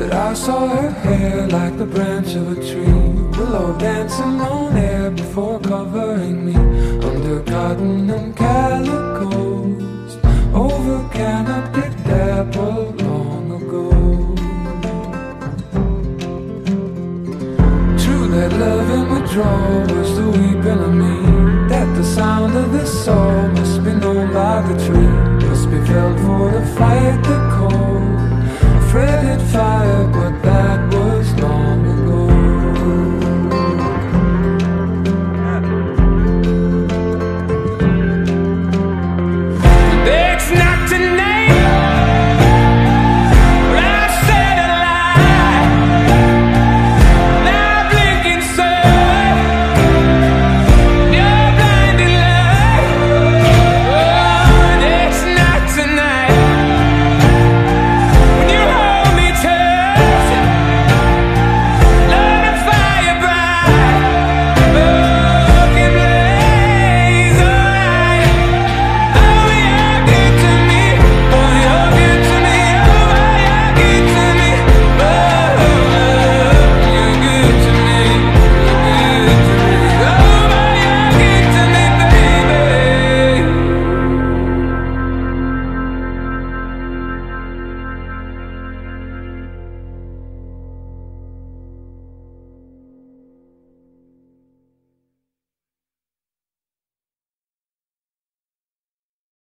I saw her hair like the branch of a tree. Willow dancing on air before covering me under cotton and calicos over canopy dapple long ago. True that love in withdrawal was the weeping of me. Tonight.